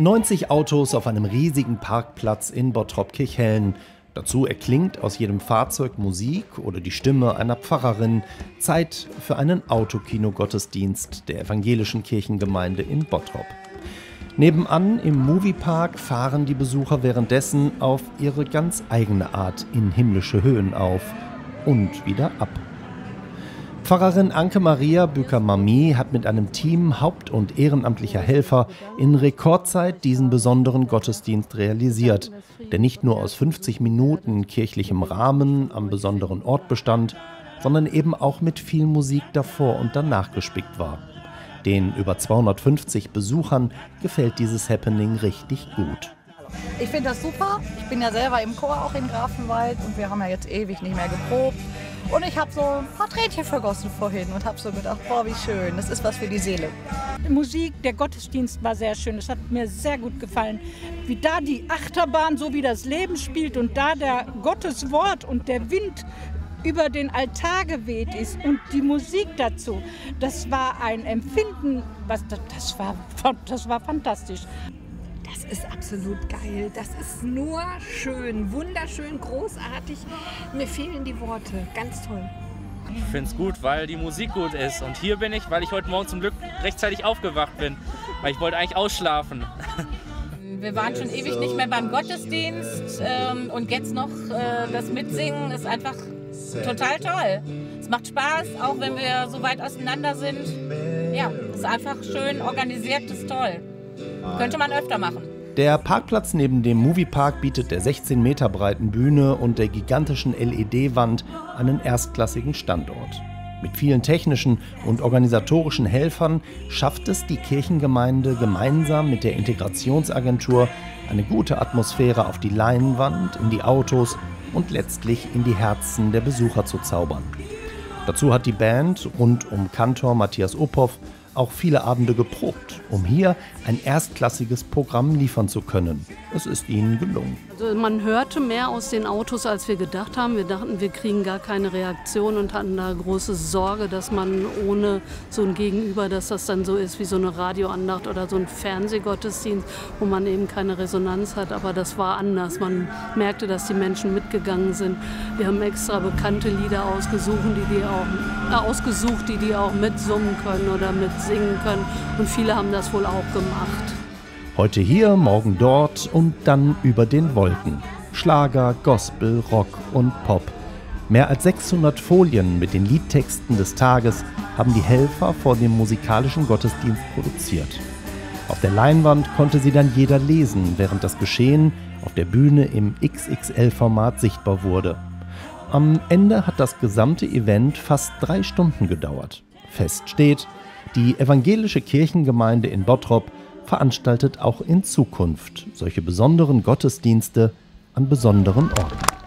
90 Autos auf einem riesigen Parkplatz in Bottrop-Kirchhellen. Dazu erklingt aus jedem Fahrzeug Musik oder die Stimme einer Pfarrerin. Zeit für einen Autokino-Gottesdienst der evangelischen Kirchengemeinde in Bottrop. Nebenan im Moviepark fahren die Besucher währenddessen auf ihre ganz eigene Art in himmlische Höhen auf und wieder ab. Pfarrerin Anke Maria Büker-Mami hat mit einem Team haupt- und ehrenamtlicher Helfer in Rekordzeit diesen besonderen Gottesdienst realisiert, der nicht nur aus 50 Minuten kirchlichem Rahmen am besonderen Ort bestand, sondern eben auch mit viel Musik davor und danach gespickt war. Den über 250 Besuchern gefällt dieses Happening richtig gut. Ich finde das super. Ich bin ja selber im Chor auch in Grafenwald und wir haben ja jetzt ewig nicht mehr geprobt. Und ich habe so ein paar Tränchen vergossen vorhin und habe so gedacht, boah, wie schön, das ist was für die Seele. Die Musik, der Gottesdienst war sehr schön. Es hat mir sehr gut gefallen, wie da die Achterbahn, so wie das Leben spielt und da der Gotteswort und der Wind über den Altar geweht ist und die Musik dazu. Das war ein Empfinden, was das war, das war fantastisch. Das ist absolut geil. Das ist nur schön, wunderschön, großartig. Mir fehlen die Worte. Ganz toll. Ich finde es gut, weil die Musik gut ist. Und hier bin ich, weil ich heute Morgen zum Glück rechtzeitig aufgewacht bin. Weil ich wollte eigentlich ausschlafen. Wir waren schon ewig nicht mehr beim Gottesdienst ähm, und jetzt noch äh, das Mitsingen ist einfach total toll. Es macht Spaß, auch wenn wir so weit auseinander sind. Ja, es ist einfach schön organisiert, ist toll. Könnte man öfter machen. Der Parkplatz neben dem Moviepark bietet der 16 Meter breiten Bühne und der gigantischen LED-Wand einen erstklassigen Standort. Mit vielen technischen und organisatorischen Helfern schafft es die Kirchengemeinde gemeinsam mit der Integrationsagentur eine gute Atmosphäre auf die Leinwand, in die Autos und letztlich in die Herzen der Besucher zu zaubern. Dazu hat die Band rund um Kantor Matthias Oppow auch viele Abende geprobt, um hier ein erstklassiges Programm liefern zu können. Es ist ihnen gelungen. Also man hörte mehr aus den Autos, als wir gedacht haben. Wir dachten, wir kriegen gar keine Reaktion und hatten da große Sorge, dass man ohne so ein Gegenüber, dass das dann so ist wie so eine Radioandacht oder so ein Fernsehgottesdienst, wo man eben keine Resonanz hat. Aber das war anders. Man merkte, dass die Menschen mitgegangen sind. Wir haben extra bekannte Lieder ausgesucht, die die auch, äh, ausgesucht, die die auch mitsummen können oder mitsingen können. Und viele haben das wohl auch gemacht. Heute hier, morgen dort und dann über den Wolken. Schlager, Gospel, Rock und Pop. Mehr als 600 Folien mit den Liedtexten des Tages haben die Helfer vor dem musikalischen Gottesdienst produziert. Auf der Leinwand konnte sie dann jeder lesen, während das Geschehen auf der Bühne im XXL-Format sichtbar wurde. Am Ende hat das gesamte Event fast drei Stunden gedauert. Fest steht, die evangelische Kirchengemeinde in Bottrop veranstaltet auch in Zukunft solche besonderen Gottesdienste an besonderen Orten.